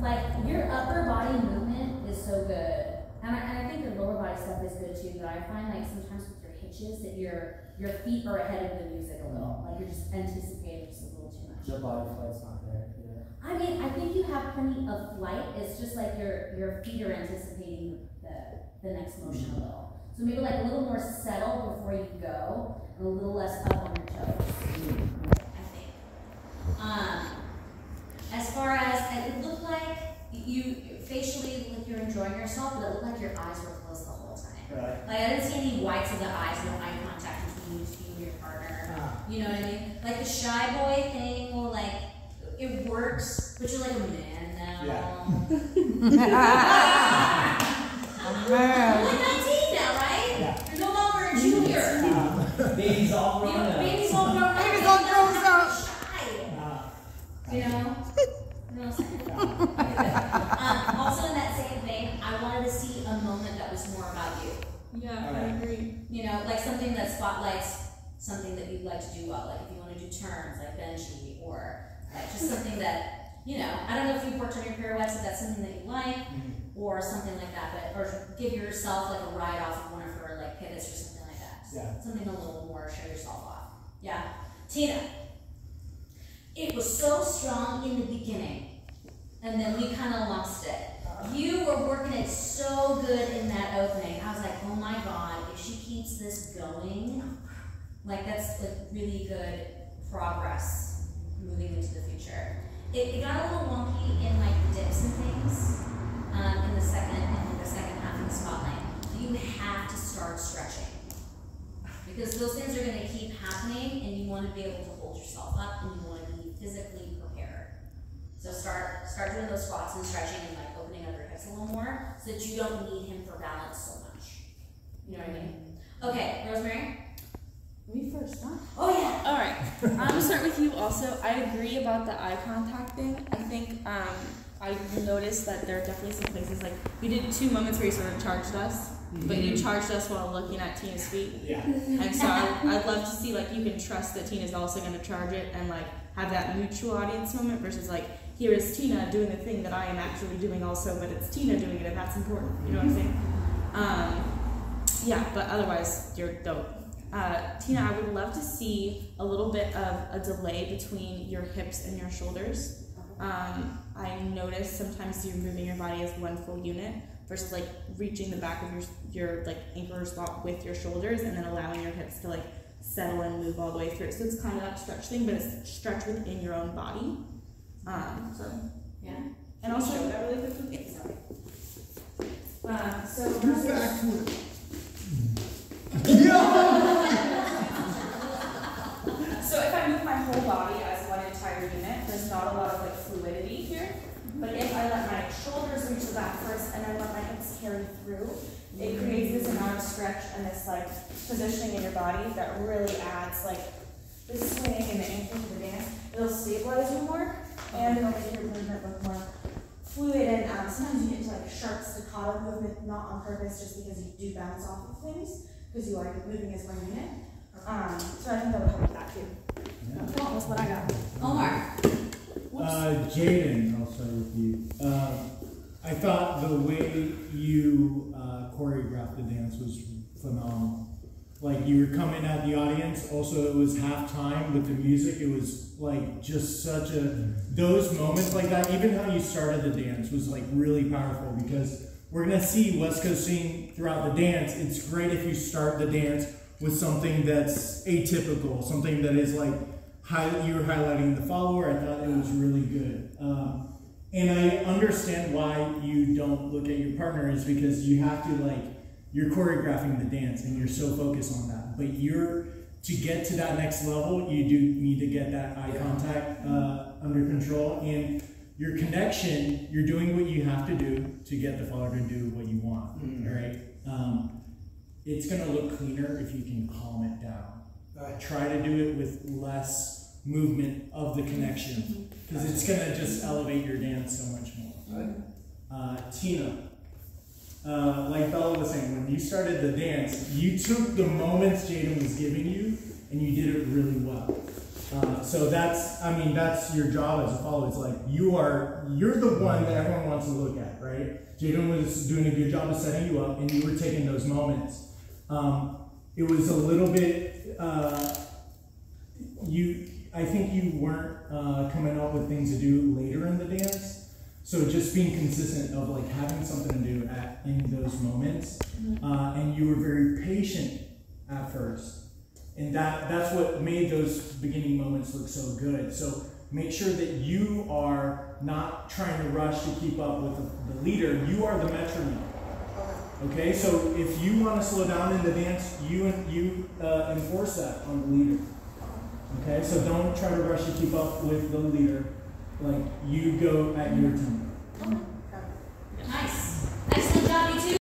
like your upper body movement is so good, and I, and I think your lower body stuff is good too. But I find like sometimes with your hitches that your your feet are ahead of the music a little, like you're just anticipating just a little too much. Your body flight's not there. Yeah. I mean, I think you have plenty of flight. It's just like your your feet are anticipating the the next motion a little. So maybe like a little more settled before you go, and a little less up on your toes. I think. Um, as far as it looked like you facially like you're enjoying yourself, but it looked like your eyes were closed the whole time. Right. Like I didn't see any whites of the eyes, no eye contact between you, and your partner. Ah. You know what I mean? Like the shy boy thing will like it works, but you're like a man now. You're like 19 now, right? Yeah. You're no longer a junior. Uh, baby's all grown up. baby's all grown up. Baby's all grown up. Shy. Ah. You know? You know what I'm saying? um, also in that same vein, I wanted to see a moment that was more about you. Yeah, I agree. You know, like something that spotlights something that you'd like to do well. Like if you want to do turns, like Benji, or like just something that, you know, I don't know if you've worked on your pirouettes, if that's something that you like, Mhm. or something like that, but, or give yourself like a ride off of one of her like pivots or something like that. Yeah. Something a little more, show yourself off. Yeah. Tina, it was so strong in the beginning, and then we kind of lost it. You were working it so good in that opening. I was like, oh my god, if she keeps this going, like that's like really good progress moving into the future. It, it got a little wonky in like the dips and things um, in the second in the second half of the spotlight. You have to start stretching because those things are going to keep happening, and you want to be able to hold yourself up, and you want to be physically prepared. So start start doing those squats and stretching and like opening up your hips a little more, so that you don't need him for balance so much. You know what I mean? Okay, Rosemary. Me first, huh? Oh yeah. All right. I'm gonna start with you. Also, I agree about the eye contact thing. I think um, I noticed that there are definitely some places like we did two moments where you sort of charged us, but you charged us while looking at Tina's feet. Yeah. And so I, I'd love to see like you can trust that Tina's also going to charge it and like have that mutual audience moment versus like here is Tina doing the thing that I am actually doing also, but it's Tina doing it and that's important. You know what I'm saying? Um, yeah, but otherwise you're dope. Uh, Tina, I would love to see a little bit of a delay between your hips and your shoulders. Um, I notice sometimes you're moving your body as one full unit versus like reaching the back of your your like anchor spot with your shoulders and then allowing your hips to like settle and move all the way through. So it's kind of that stretch thing, but it's stretch within your own body. Um, so Yeah. and also that really quickly. Yeah, sorry. Shoulders reach the back first and then let my hips carry through, it creates this amount of stretch and this like positioning in your body that really adds like this swing and the anchoring to the dance. It'll stabilize you more and it'll make your movement look more fluid and um, sometimes you get into like sharp staccato movement, not on purpose, just because you do bounce off of things because you are moving as one unit. Um, so I think that would help with that too. Well, that's what I got. Omar. Uh, Jaden, I'll start with you. Uh, I thought the way you uh, choreographed the dance was phenomenal. Like you were coming at the audience. Also, it was halftime with the music. It was like just such a those moments like that. Even how you started the dance was like really powerful because we're gonna see West Coast scene throughout the dance. It's great if you start the dance with something that's atypical, something that is like high, you were highlighting the follower. I thought it was really good. Um, and I understand why you don't look at your partner is because you have to like you're choreographing the dance and you're so focused on that. But you're to get to that next level, you do need to get that eye contact uh, under control and your connection. You're doing what you have to do to get the follower to do what you want. Mhm. Right? Um, it's gonna look cleaner if you can calm it down Right. try to do it with less movement of the connection because it's going to just elevate your dance so much more. Right. Uh, Tina, uh, like Bella was saying, when you started the dance, you took the moments Jaden was giving you and you did it really well. Uh, so that's, I mean, that's your job as a follower. It's like you are, you're the one that everyone wants to look at, right? Jaden was doing a good job of setting you up, and you were taking those moments. Um, it was a little bit, uh, you, I think you weren't uh, coming up with things to do later in the dance. So just being consistent of like having something to do at in those moments, uh, and you were very patient at first, and that that's what made those beginning moments look so good. So make sure that you are not trying to rush to keep up with the, the leader. You are the metronome. Okay, so if you want to slow down in the dance, you you uh, enforce that on the leader. Okay, so don't try to rush to keep up with the leader. Like you go at your time. Nice.